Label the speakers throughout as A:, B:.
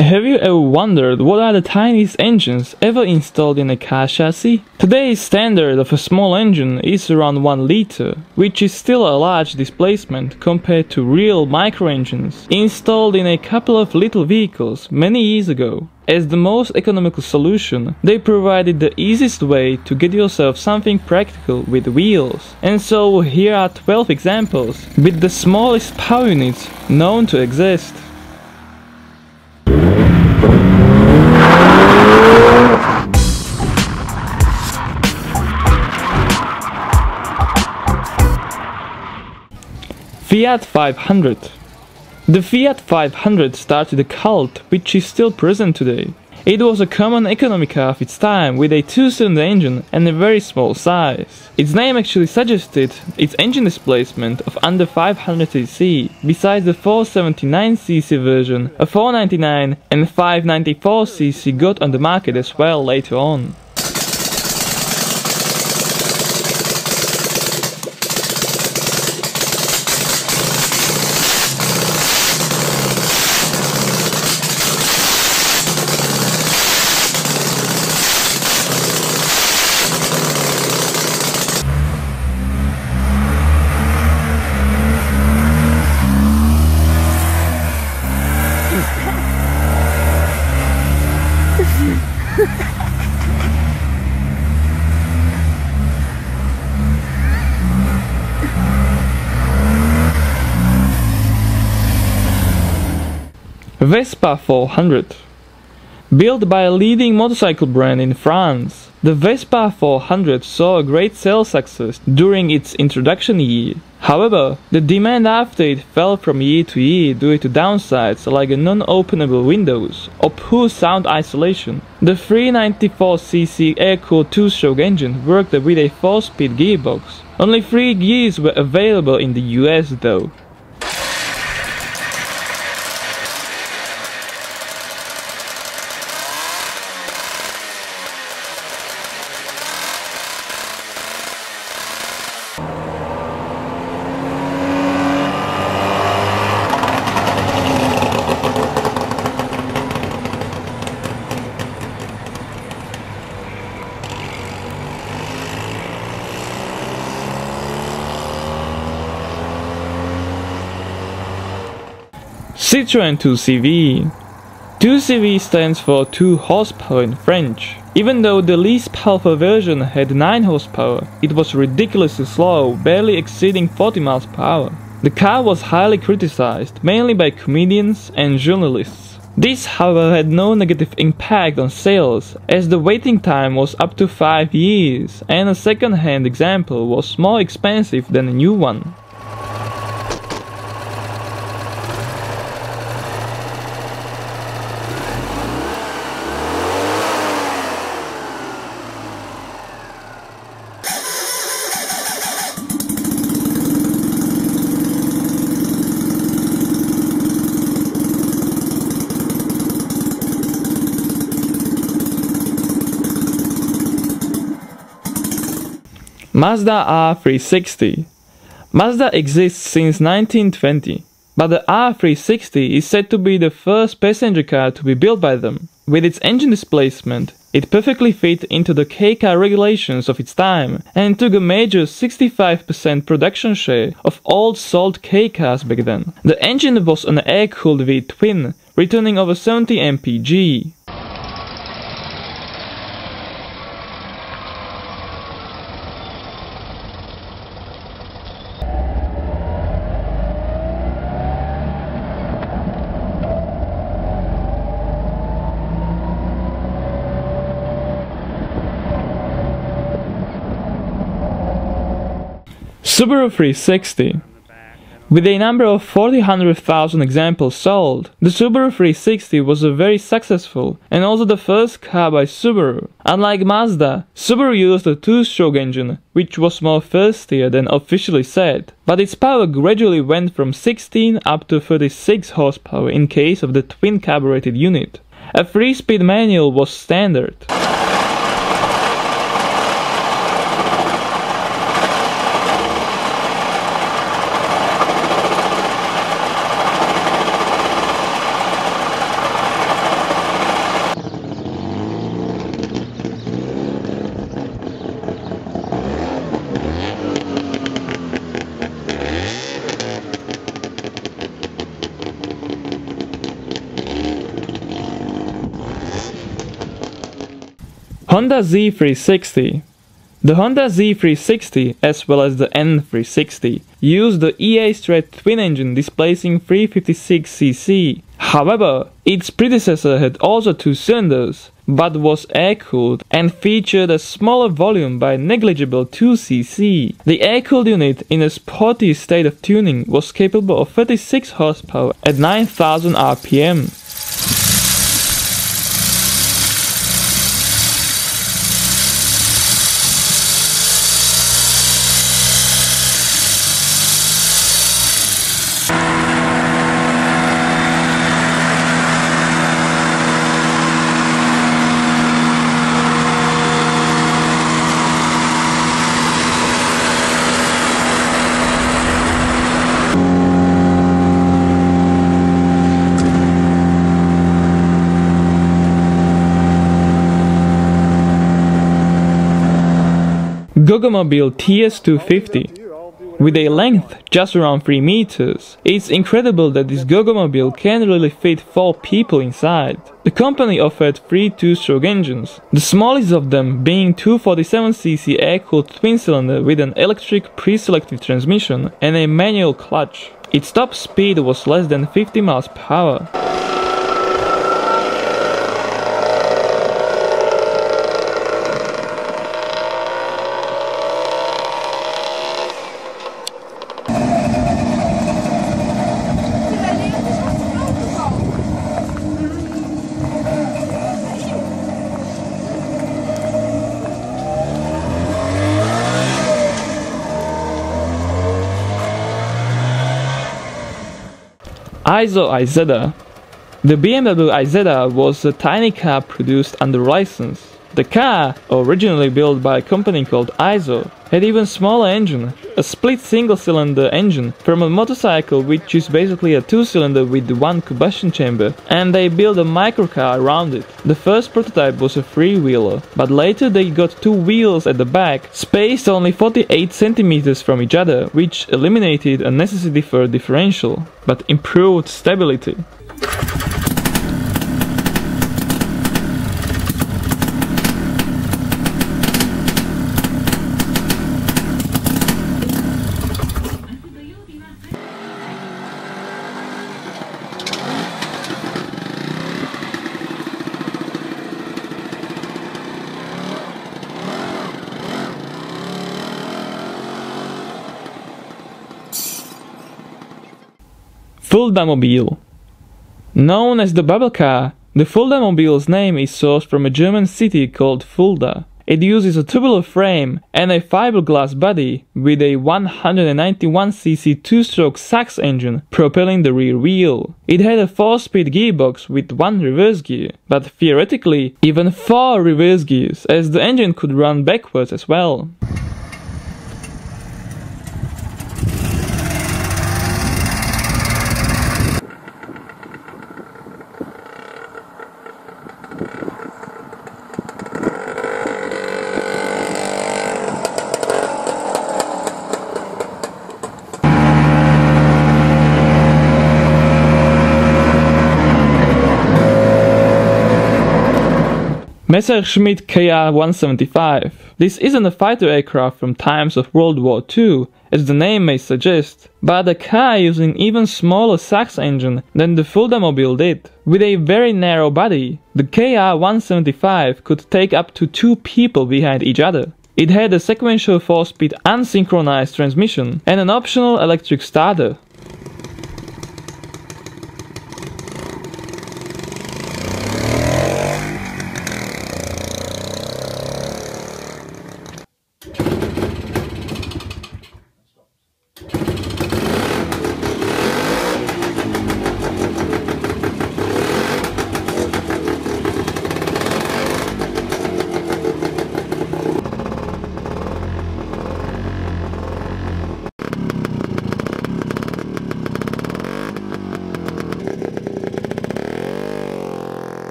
A: Have you ever wondered what are the tiniest engines ever installed in a car chassis? Today's standard of a small engine is around 1 liter, which is still a large displacement compared to real micro-engines installed in a couple of little vehicles many years ago. As the most economical solution, they provided the easiest way to get yourself something practical with wheels. And so here are 12 examples with the smallest power units known to exist. Fiat 500 The Fiat 500 started a cult which is still present today. It was a common economic car of its time with a two-cylinder engine and a very small size. Its name actually suggested its engine displacement of under 500cc, besides the 479cc version, a 499 and 594cc got on the market as well later on. Vespa 400 Built by a leading motorcycle brand in France, the Vespa 400 saw a great sales success during its introduction year. However, the demand after it fell from year to year due to downsides like non-openable windows or poor sound isolation. The 394cc air-cooled two-stroke engine worked with a 4-speed gearbox. Only 3 gears were available in the US though. Citroën 2CV 2CV stands for 2 horsepower in French. Even though the least powerful version had 9 horsepower, it was ridiculously slow, barely exceeding 40 miles per hour. The car was highly criticized, mainly by comedians and journalists. This however had no negative impact on sales, as the waiting time was up to 5 years, and a second-hand example was more expensive than a new one. Mazda R360 Mazda exists since 1920, but the R360 is said to be the first passenger car to be built by them. With its engine displacement, it perfectly fit into the K-car regulations of its time and took a major 65% production share of all sold K-cars back then. The engine was an air-cooled V-twin, returning over 70 mpg. Subaru 360 with a number of 400,000 examples sold, the Subaru 360 was a very successful and also the first car by Subaru. Unlike Mazda, Subaru used a two-stroke engine, which was more thirstier than officially said, but its power gradually went from 16 up to 36 horsepower in case of the twin carbureted unit. A 3-speed manual was standard. Honda Z360 the Honda Z360 as well as the N360 use the EA straight twin engine displacing 356cc. However, its predecessor had also two cylinders, but was air-cooled and featured a smaller volume by negligible 2cc. The air-cooled unit in a sporty state of tuning was capable of 36 horsepower at 9000 rpm. Goggomobil TS250 with a length just around 3 meters. It's incredible that this Goggomobil can really fit 4 people inside. The company offered 3 two-stroke engines, the smallest of them being 247cc air-cooled twin-cylinder with an electric pre-selective transmission and a manual clutch. Its top speed was less than 50 miles per hour. ISO Isetta. The BMW Isetta was a tiny car produced under license. The car, originally built by a company called ISO, had even smaller engine, a split single-cylinder engine from a motorcycle which is basically a two-cylinder with one combustion chamber, and they built a microcar around it. The first prototype was a three-wheeler, but later they got two wheels at the back, spaced only 48 centimeters from each other, which eliminated a necessity for a differential, but improved stability. Fuldamobil, Known as the bubble car, the Fuldamobil's name is sourced from a German city called Fulda. It uses a tubular frame and a fiberglass body with a 191cc two-stroke Sachs engine propelling the rear wheel. It had a 4-speed gearbox with one reverse gear, but theoretically even 4 reverse gears as the engine could run backwards as well. Messerschmitt Kr-175. This isn't a fighter aircraft from times of World War II, as the name may suggest, but a car using even smaller Sachs engine than the Fulda did. With a very narrow body, the Kr-175 could take up to two people behind each other. It had a sequential 4-speed unsynchronized transmission and an optional electric starter.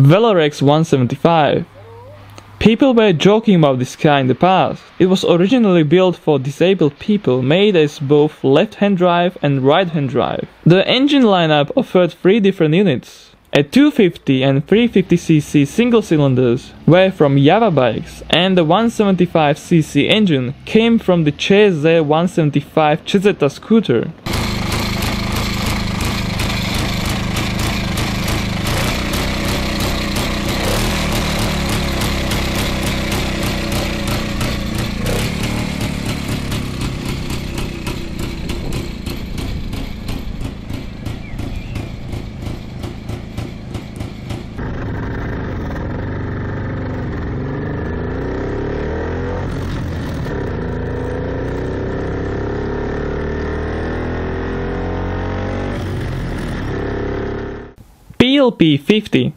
A: Velorex 175. People were joking about this car in the past. It was originally built for disabled people, made as both left-hand drive and right-hand drive. The engine lineup offered three different units. A 250 and 350cc single cylinders were from Jawa bikes, and the 175cc engine came from the CZ 175 Cezeta scooter. Peel P50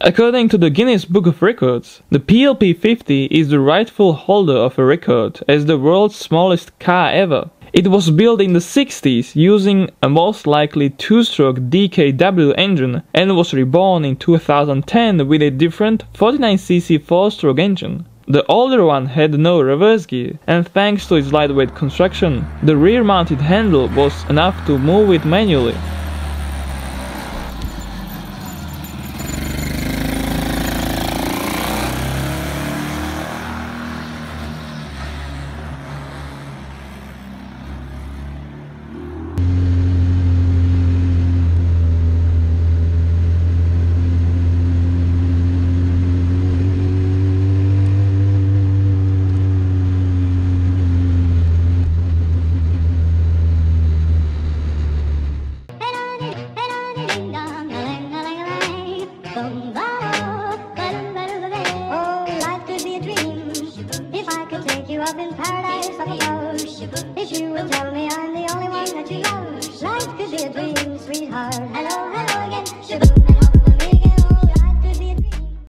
A: According to the Guinness Book of Records, the Peel P50 is the rightful holder of a record as the world's smallest car ever. It was built in the 60s using a most likely two-stroke DKW engine and was reborn in 2010 with a different 49cc four-stroke engine. The older one had no reverse gear, and thanks to its lightweight construction, the rear-mounted handle was enough to move it manually.